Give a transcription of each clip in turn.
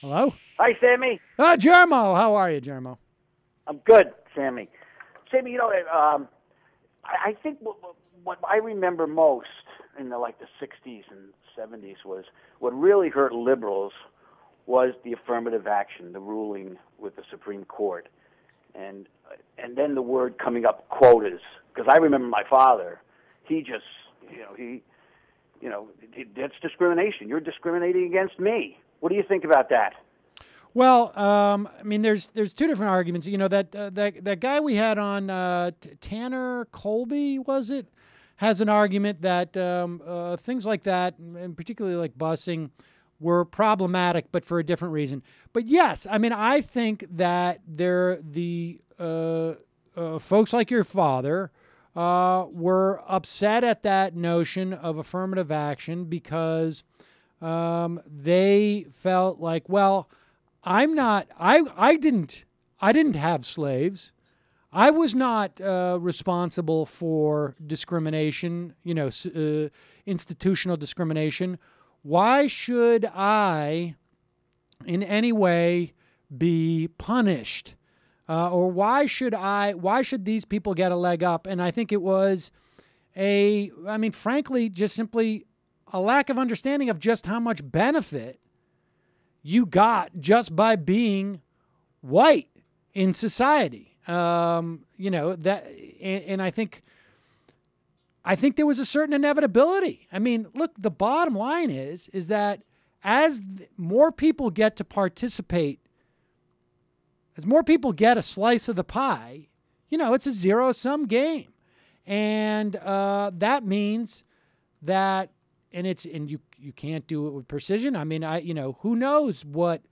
Hello? Hi, Sammy. Uh, Germo, how are you, Germo? I'm good, Sammy. Sammy, you know, um, I, I think what, what I remember most in the like the '60s and '70s was what really hurt liberals was the affirmative action, the ruling with the Supreme Court, and and then the word coming up quotas. Because I remember my father, he just, you know, he, you know, that's discrimination. You're discriminating against me. What do you think about that? Well, um, I mean, there's there's two different arguments. You know that uh, that that guy we had on uh, Tanner Colby was it has an argument that um, uh, things like that, and particularly like busing, were problematic, but for a different reason. But yes, I mean, I think that there the uh, uh, folks like your father uh, were upset at that notion of affirmative action because um, they felt like, well, I'm not. I I didn't. I didn't have slaves. I was not uh, responsible for discrimination. You know, uh, institutional discrimination. Why should I, in any way, be punished? Uh, or why should I? Why should these people get a leg up? And I think it was a. I mean, frankly, just simply a lack of understanding of just how much benefit you got just by being white in society. Um, you know that, and, and, I think, I think there was a certain inevitability. I mean, look, the bottom line is is that as more people get to participate, as more people get a slice of the pie, you know, it's a zero sum game, and uh, that means that and it's and you you can't do it with precision. I mean, I you know who knows what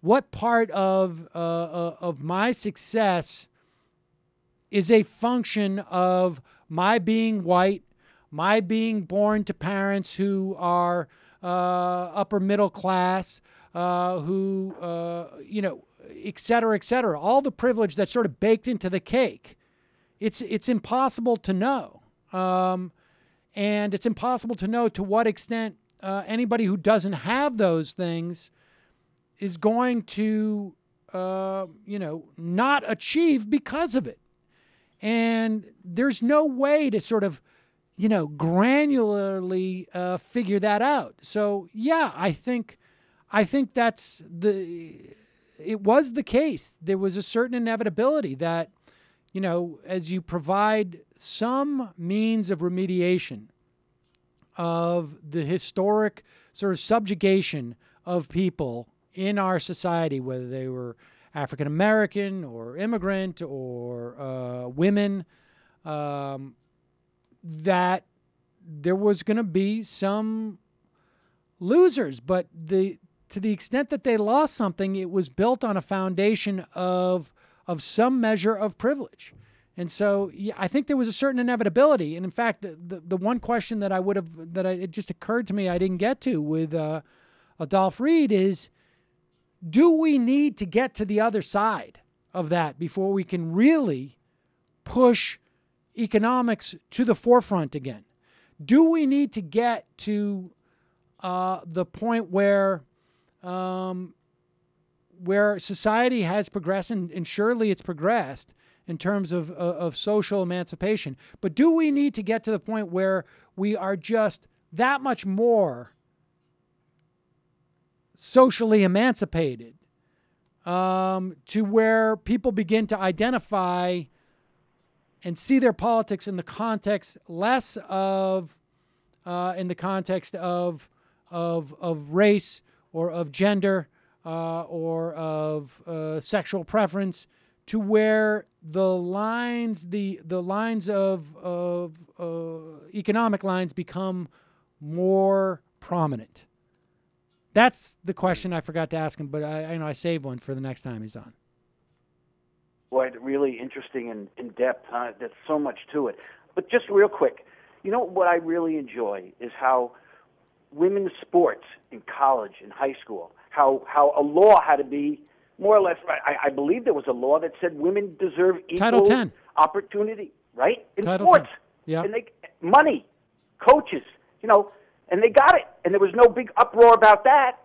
what part of uh, uh, of my success is a function of my being white, my being born to parents who are uh, upper middle class, uh, who uh, you know, et cetera, et cetera. All the privilege that's sort of baked into the cake. It's it's impossible to know. Um, and it's impossible to know to what extent uh, anybody who doesn't have those things is going to, uh, you know, not achieve because of it. And there's no way to sort of, you know, granularly uh, figure that out. So yeah, I think, I think that's the, it was the case. There was a certain inevitability that you know, as you provide some means of remediation of the historic sort of subjugation of people in our society, whether they were African American or immigrant or uh, women, um, that there was going to be some losers. But the to the extent that they lost something, it was built on a foundation of of some measure of privilege. And so yeah, I think there was a certain inevitability. And in fact, the, the, the one question that I would have, that I, it just occurred to me I didn't get to with uh, Adolph Reed is do we need to get to the other side of that before we can really push economics to the forefront again? Do we need to get to uh, the point where um, where society has progressed, and, and surely it's progressed in terms of, uh, of social emancipation. But do we need to get to the point where we are just that much more socially emancipated um, to where people begin to identify and see their politics in the context less of uh, in the context of of of race or of gender uh, or of uh, sexual preference to where the lines the the lines of of uh, economic lines become more prominent. That's the question I forgot to ask him, but I, I know I saved one for the next time he's on. Boy, really interesting and in depth. Huh? There's so much to it. But just real quick, you know what I really enjoy is how women's sports in college and high school how how a law had to be more or less. I, I believe there was a law that said women deserve equal Title 10. opportunity, right? In Title sports, 10. Yeah. and they money, coaches, you know, and they got it, and there was no big uproar about that.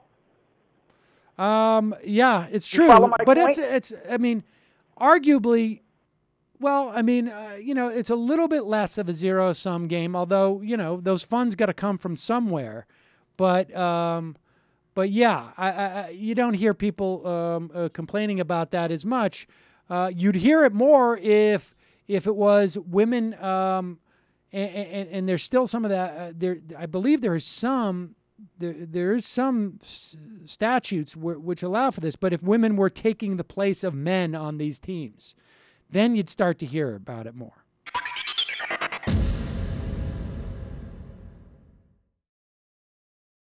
Um, yeah, it's true, but point? it's it's. I mean, arguably, well, I mean, uh, you know, it's a little bit less of a zero sum game. Although you know those funds got to come from somewhere, but um, but yeah, I, I, you don't hear people um, uh, complaining about that as much. Uh, you'd hear it more if if it was women. Um, and, and, and there's still some of that. Uh, there, I believe there is some. There, there is some statutes which allow for this. But if women were taking the place of men on these teams, then you'd start to hear about it more.